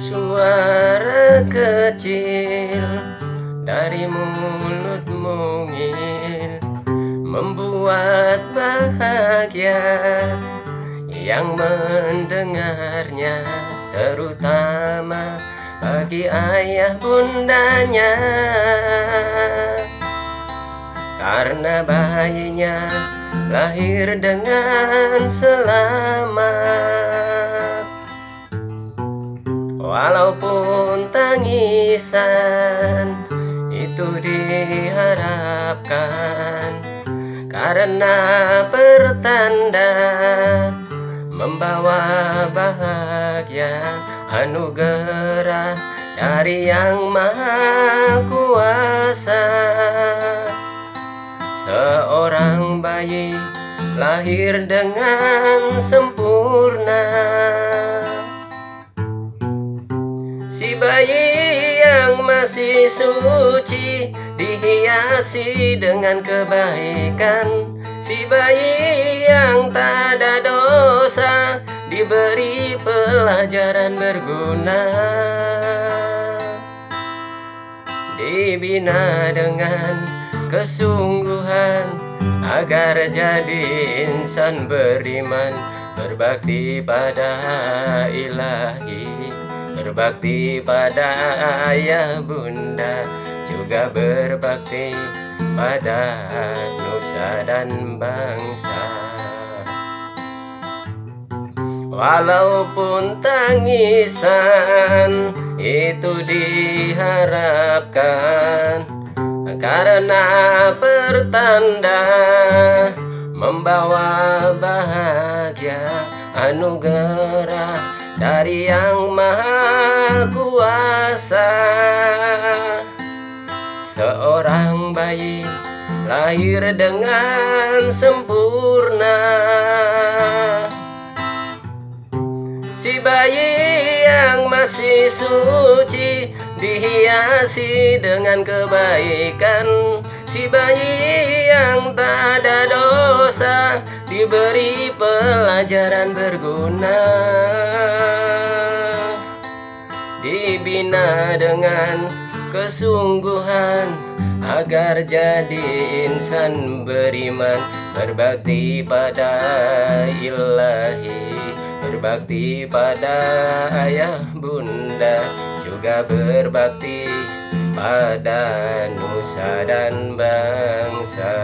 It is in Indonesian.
Suara kecil dari mulut mungil Membuat bahagia yang mendengarnya Terutama bagi ayah bundanya. Karena bayinya lahir dengan selamat. Walaupun tangisan itu diharapkan Karena pertanda membawa bahagia anugerah dari yang maha kuasa bayi lahir dengan sempurna. Si bayi yang masih suci Dihiasi dengan kebaikan. Si bayi yang tak ada dosa Diberi pelajaran berguna. Dibina dengan kesungguhan Agar jadi insan beriman Berbakti pada ilahi Berbakti pada ayah bunda Juga berbakti pada nusa dan bangsa. Walaupun tangisan itu diharapkan Karena pertanda membawa bahagia anugerah dari yang maha kuasa. Seorang bayi lahir dengan sempurna masih suci Dihiasi dengan kebaikan. Si bayi yang tak ada dosa Diberi pelajaran berguna. Dibina dengan kesungguhan Agar jadi insan beriman. Berbakti pada ilahi Berbakti pada ayah bunda Juga berbakti pada nusa dan bangsa